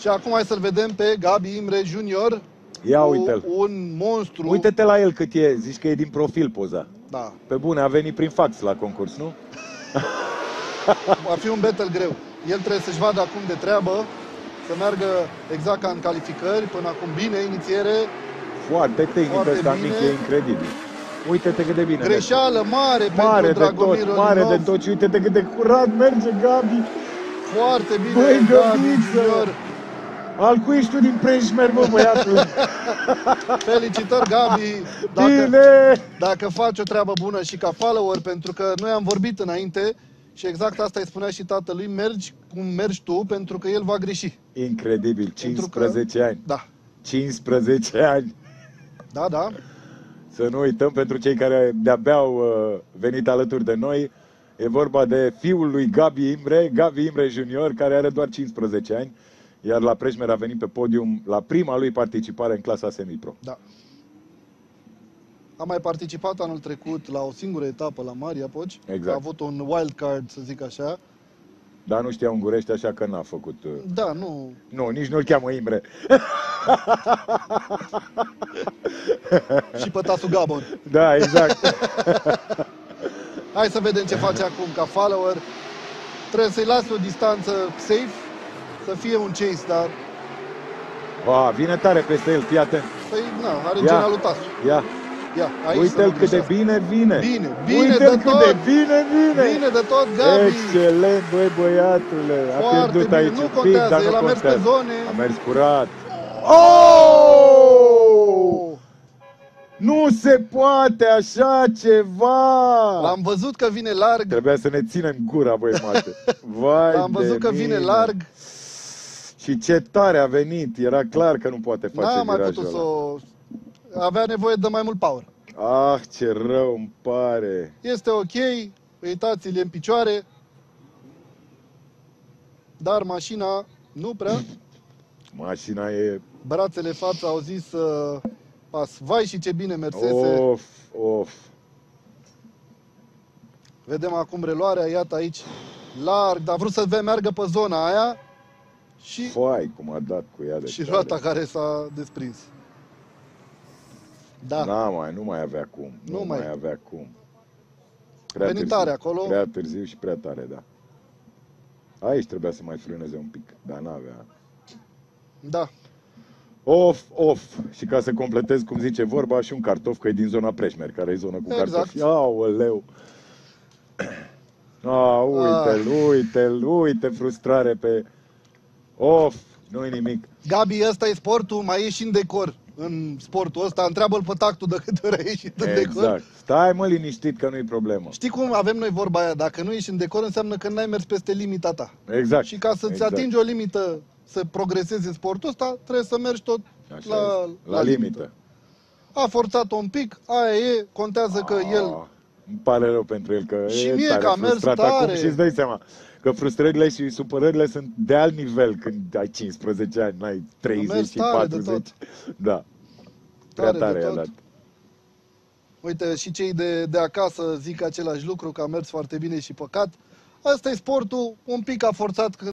Și acum hai să-l vedem pe Gabi Imre Junior. Ia cu uite-l. Un monstru. Uite-te la el cât e, zici că e din profil poza. Da, Pe bune, a venit prin fax la concurs, nu? va fi un battle greu. El trebuie să-și vadă acum de treabă, să meargă exact ca în calificări, până acum bine, inițiere, Foarte tehnic Foarte ăsta bine. mic, e incredibil. Uite-te cât de bine. greșeală mare, Mare pentru de Dragomir tot, mare de Rolinov. tot și uite-te cât de curat merge Gabi. Foarte bine, Băi, Gabi Găbiță! Junior. Al cui ești tu din Preșmer, mă, băiatul? Felicitări, Gabi, dacă, Bine! dacă faci o treabă bună și ca follower, pentru că noi am vorbit înainte și exact asta îi spunea și tatălui, mergi cum mergi tu, pentru că el va greși. Incredibil, Pentru că- 15 ani. Da, 15 ani. da, da. Să nu uităm pentru cei care de-abia au uh, venit alături de noi. E vorba de fiul lui Gabi Imre, Gabi Imre Junior, care are doar 15 ani, iar la Preșmer a venit pe podium la prima lui participare în clasa semipro. Da. Am mai participat anul trecut la o singură etapă la Maria Poci. Exact. A avut un wild card, să zic așa. Dar nu știa ungurește, așa că n-a făcut... uh, Da, nu. Nu, nici nu-l cheamă Imre. Și pe Tasu Gabon. Da, exact. Hai să vedem ce face acum ca follower. Trebuie să-i lase o distanță safe, să fie un chase, dar A, vine tare peste el, fii atent. să-i, na, are Ia. gena lui Tasu. Ia, Ia, aici uite-l să cât de nu greșească. bine vine. Bine, bine Uite-l de cât tot. de bine vine. Bine de tot, Gabi. Excelent, băi băiatule. A Foarte pierdut bine. aici Nu un pic, contează, dar el nu a mers pe contează. zone. A mers curat. Oh! Nu se poate așa ceva! L-am văzut că vine larg, Trebuia să ne ținem gura, băi, mate. Vai l-am de văzut că vine mine. larg. Și ce tare a venit. Era clar că nu poate face N-a mai virajul putut să ăla. o... Avea nevoie de mai mult power. Ah, ce rău îmi pare. Este ok, uitați-l e în picioare, dar mașina nu prea. Mașina e... Brațele față au zis uh, pas. Vai și ce bine mersese. Of, of. Vedem acum reluarea, iată aici, larg, dar a vrut să ve- meargă pe zona aia și, Foai, cum a dat cu ea de și tare. roata care s-a desprins. Da, N-a mai, nu mai avea cum. Nu Nu, mai. mai avea cum. Venit tare acolo. Prea târziu și prea tare, da. Aici trebuia să mai frâneze un pic, dar n-avea. da. Of, of. Și ca să completez, cum zice vorba, și un cartof, că e din zona Preșmer, care e zona cu Exact. cartofi. Aoleu! A, uite-l, uite-l, uite frustrare pe... Of, nu-i nimic. Gabi, ăsta e sportul, mai ieși în decor în sportul ăsta. Întreabă-l pe tactul de câte ori a ieșit în decor. Exact. Stai mă liniștit că nu-i problemă. Știi cum avem noi vorba aia? Dacă nu ești în decor, înseamnă că n-ai mers peste limita ta. Exact. Și ca să-ți exact. atingi o limită, să progresezi în sportul ăsta, trebuie să mergi tot Așa la, este. la, limită. A forțat-o un pic, aia e, contează că el... Ah, Îmi pare rău pentru el că Și e mie tare că a mers frustrat tare. acum și îți dai seama că frustrările și supărările sunt de alt nivel când ai 15 ani, n-ai 30 mers și tare de 40. Da. Prea Tare de tare, i-a tot. dat. Uite, și cei de, de acasă zic același lucru, că a mers foarte bine și păcat. Asta e sportul, un pic a forțat